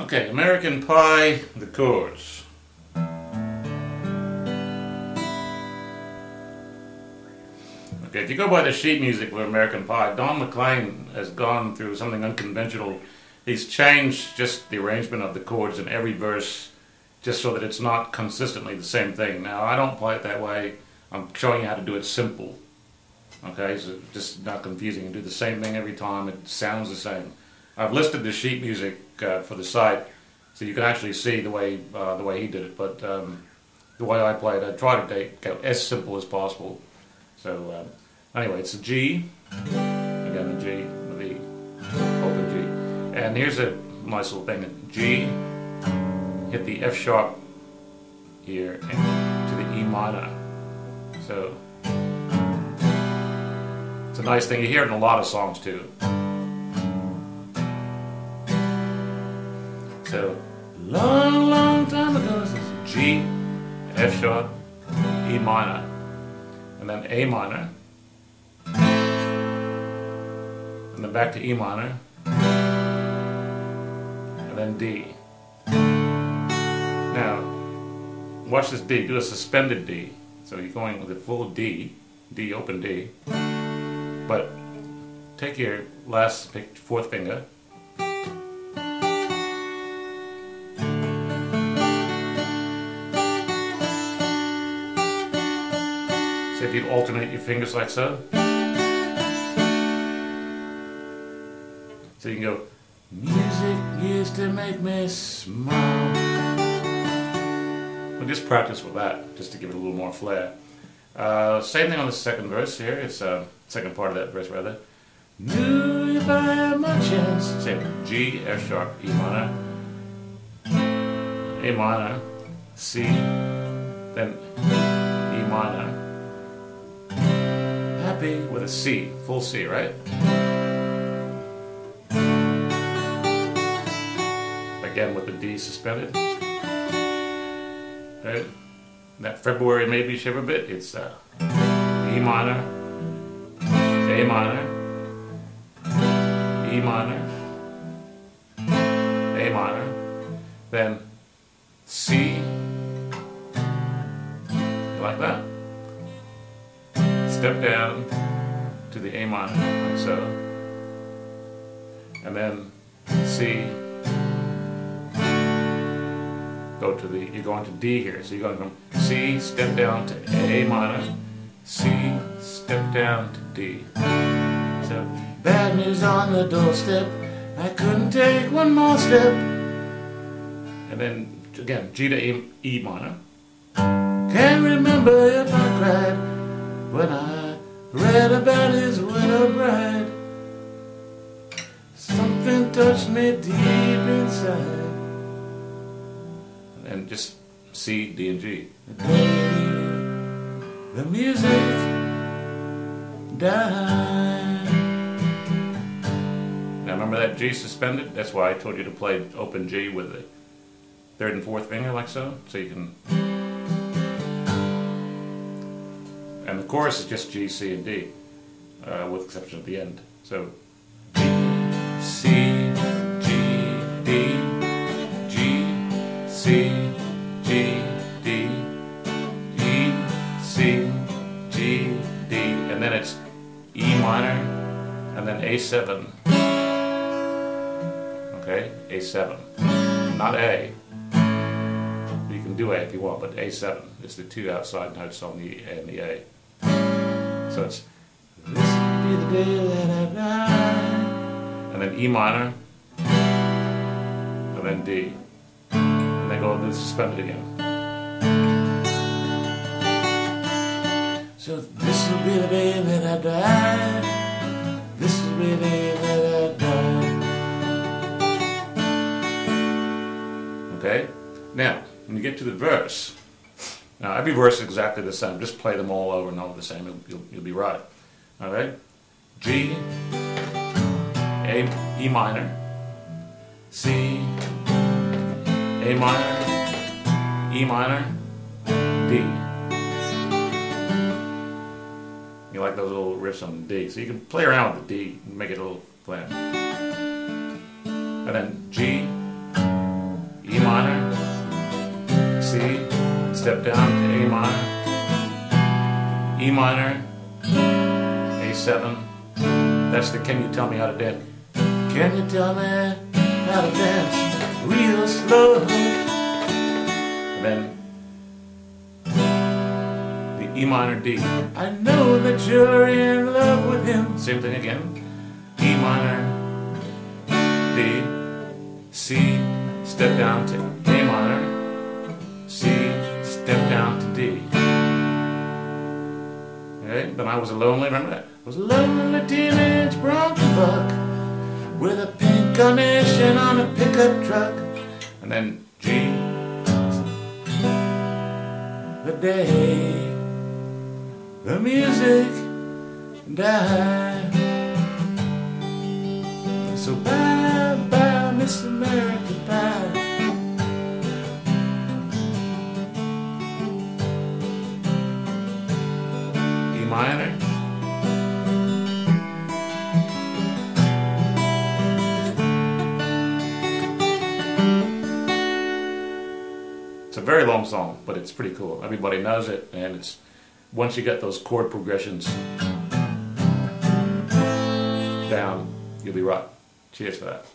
Okay, American Pie, the chords. Okay, if you go by the sheet music for American Pie, Don McLean has gone through something unconventional. He's changed just the arrangement of the chords in every verse just so that it's not consistently the same thing. Now, I don't play it that way. I'm showing you how to do it simple. Okay, so just not confusing and do the same thing every time. It sounds the same. I've listed the sheet music uh, for the site so you can actually see the way uh, the way he did it. But um, the way I play it, I try to go as simple as possible. So um, anyway, it's a G, again the G, the open G, and here's a nice little thing: G, hit the F sharp here and to the E minor. So it's a nice thing. You hear it in a lot of songs too. So long, long time ago, this is G, F sharp, E minor, and then A minor, and then back to E minor, and then D. Now, watch this D. Do a suspended D. So you're going with a full D, D open D, but take your last fourth finger. So if you alternate your fingers like so. So you can go, music used to make me smile. We'll just practice with that, just to give it a little more flair. Uh, same thing on the second verse here. It's uh, second part of that verse rather. Knew if I had my chance. Same G, F sharp, E minor, A minor, C, then E minor. Happy with a C, full C, right? Again with the D suspended. Right? That February maybe shiver a bit, it's uh, E minor, A minor, E minor, A minor, then C, like that. Step down to the A minor, like so, and then C go to the, you're going to D here. So you're going from C, step down to A minor, C, step down to D. So, bad news on the doorstep, I couldn't take one more step. And then, again, G to E, e minor. Can't remember if I cried when I read about his widow bride. Something touched me deep inside and just C, D, and G. The music died. Now remember that G suspended? That's why I told you to play open G with the third and fourth finger like so, so you can. Chorus is just G, C, and D, uh, with exception of the end. So G, C, G, D, G, C, G, D, E, C, G, D, and then it's E minor, and then A7. Okay, A7, not A. You can do A if you want, but A7 is the two outside notes on the A and the A. So it's this will be the day that I die, and then E minor, and then D and then go into the suspended again. So this will be the day that I die. This will be the day that I die. Okay? Now, when you get to the verse, now every verse is exactly the same. Just play them all over and all the same. You'll, you'll, you'll be right. All right? G, A, E minor, C, a minor, E minor, D. You like those little riffs on the D, so you can play around with the D and make it a little flat. And then G, step down to A minor, E minor, A7. That's the Can You Tell Me How to Dance? Can you tell me how to dance real slow? And then the E minor D. I know that you're in love with him. Same thing again. E minor, D, C, step down to then I was a lonely, remember that? I was a lonely teenage bronco buck with a pink carnation on a pickup truck. And then G, the day, the music died. So bye minor. It's a very long song, but it's pretty cool. Everybody knows it, and it's once you get those chord progressions down, you'll be right. Cheers for that.